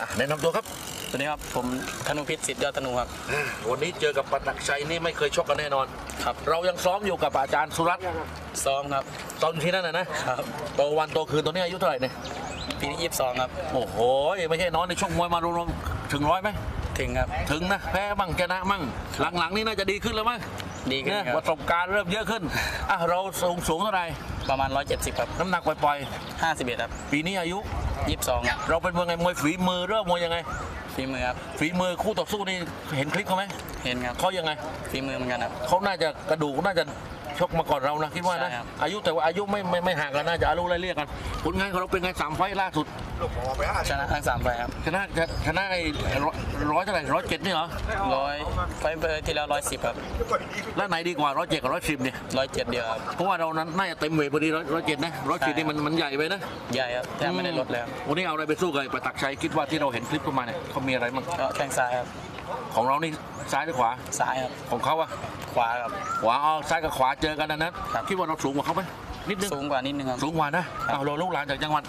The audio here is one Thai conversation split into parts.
อะแนะนำตัวครับ สวัสดีครับผมธนูพิษสิทธิ์ยอดธนูครับอ่าวันนี้เจอกับปัตตักชัยนี่ไม่เคยชกกันแน่นอน ครับ เรายังซ้อมอยู่กับอาจารย์สุรัตน์ซ้อมครับ ตอนที่นั่นนะนะครับโตวันโตคืนตัวนี้อายุเท่าไหร่เนี่ย ปีที่ยี่สิบสองครับ โอ้โห ไม่ใช่น้อยในชกมวยมารวมๆถึงร้อยไหม ถึงครับ ถึงนะ แพ้บ้างชนะมั่งหลังๆ นี่น่าจะดีขึ้นแล้วมั้งดีขึ้นเนี่ยคปรับระสบการณ์เริ่มเยอะขึ้น อะ เราสูงสูงเท่าไหร่ ประมาณ 170 ครับ น้ำหนักปล่อย51 ครับๆปีนี้อายุ 22ครับเราเป็นมวยไงมวยฝีมือเริ่มมวยยังไง ฝีมือครับฝีมือคู่ต่อสู้นี่เห็นคลิปเขาไหมเห็นครับเขายังไงฝีมือเหมือนกันครับเขาน่าจะกระดูกน่าจะ ชกมาก่อนเรานะคิดว่านะใช่ครับ อายุแต่ว่าอายุไม่ไม่ไม่ห่างกันน่าจะอายุไล่เรียกกันผลงานของเราเป็นไงสามไฟต์ล่าสุดชนะทั้งสามไฟล์ครับชนะชชนะไอ้ร้อยร้อยเท่าไหร่ร้อยเจ็ดนี่เหรอร้อยไฟล์เบอร์ที่แล้วร้อยสิบครับแล้วไหนดีกว่าร้อยเจ็ดกับร้อยสิบเนี่ยร้อยเจ็ดเดียวครับ เพราะว่าเรานั้นน่าจะเต็มเวทพอดีร้อยเจ็ดนะร้อยสิบนี่มันมันใหญ่ไปนะใหญ่ครับแต่ไม่ได้ลดเลยครับวันนี้เอาอะไรไปสู้กับไอ้ประตักชัยคิดว่าที่เราเห็นคลิปเข้ามาเนี่ยเขามีอะไรบ้างก็แข้งซ้ายครับ ของเรานี่ซ้ายหรือขวา ซ้ายครับ ของเขาอะขวาครับ ขวาเอาซ้ายกับขวาเจอกันนะนะครับ คิดว่าเราสูงกว่าเขาไหมนิดนึงสูงกว่านิดนึงครับ สูงกว่านะเอาเราลูกหลานจากจังหวัด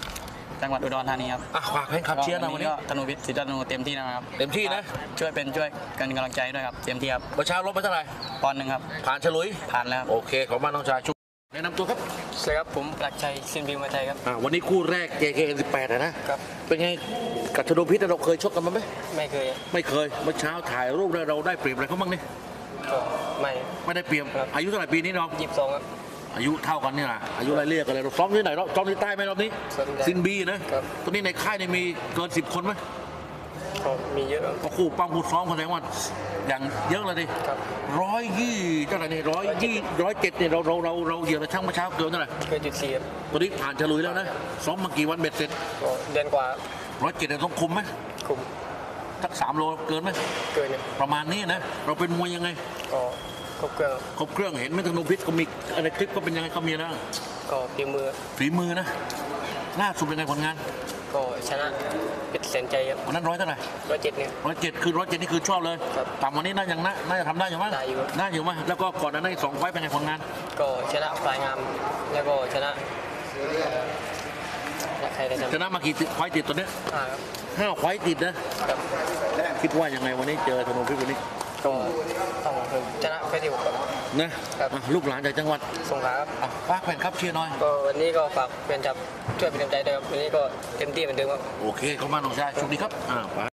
จังหวัดอุดรธานีครับอะฝากให้ขับเชียร์นะวันนี้ ก็ธนูพิษสิทธิ์ยอดธนูเต็มที่นะครับเต็มที่นะ ช่วยเป็นช่วยกันกำลังใจด้วยครับ เต็มที่ครับประชาลบไปเท่าไหร่ปอนด์หนึ่งครับ ผ่านฉลุย ผ่านแล้วครับ โอเค ขอบคุณมากน้องชายชุบแนะนำตัวครับ สวัสดีครับผมปลักชัยสินพิมพ์มาไทยครับ อ่าวันนี้คู่แรก JKN18 อะนะครับ เป็นไงกับชโดพิษเราเคยชกกันมาไหมไม่เคยไม่เคยเมื่อเช้าถ่ายรูปแล้วเราได้เปรียบอะไรเขาบ้างนี่ก็ไม่ ไม่ได้เปรียบครับ อายุเท่าไหร่ปีนี้น้องยี่สิบสองครับ อายุเท่ากันนี่นะอายุไล่เรียกกันเลยเราซ้อมที่ไหนเราซ้อมที่ใต้ไหมรอบนี้ซ้อมที่ใต้ซินบีนะครับ ตอนนี้ในค่ายเนี่ยมีเกิน 10 คนไหม ก็มีเยอะครับก็คู่ปั้มคู่ซ้อมแสดงว่าอย่างเยอะเลยดิครับร้อยยี่เท่าไหร่นี่ร้อยยี่ร้อยเจ็ดเนี่ยเราเราเราเราเหยียบในช่างเมื่อเช้าเกินเท่าไหร่เกินจุดสี่ครับตอนนี้ผ่านฉลุยแล้วนะซ้อมมากี่วันเบ็ดเสร็จก็เดือนกว่าร้อยเจ็ดเนี่ยต้องคุมไหมคุมสักสามโลเกินไหมเกินครับประมาณนี้นะเราเป็นมวยยังไงก็ครบเครื่องครับครบเครื่องเห็นไหมธนูพิษก็มีอะไรคลิปก็เป็นยังไงเขามีนะก็ฝีมือฝีมือนะล่าสุดเป็นไงผลงาน ก็ชนะเพชรแสนใจครับวันนั้นร้อยเท่าไหร่ร้อยเจ็ดเนี่ย ร้อยเจ็ดคือร้อยเจ็ดนี่คือชอบเลยครับต่ำวันนี้น่ายังน่าน่าจะทำได้อยู่มั้งได้อยู่ได้อยู่มั้งแล้วก็ก่อนหน้านั้นอีกสองไฟต์เป็นไงผลงาน ก็ชนะปลายงาม แล้วก็ชนะและใครได้ชจำนะมากี่ไฟต์ติดตัวเนี้ยห้าครับห้าไฟต์ติดนะครับ คิดว่ายังไงวันนี้เจอธนูพิษวันนี้ ก็ต้องชนะไปที่หกครับ นะครับ อะลูกหลานจากจังหวัดสงขลาครับอะฝากแฟนครับเชียร์หน่อย ก็วันนี้ก็ฝากเป็นจับช่วยเป็นกำลังใจด้วยครับวันนี้ก็เต็มที่เหมือนเดิมครับ โอเคเข้ามาน้องชายโชคดีครับอ่าไป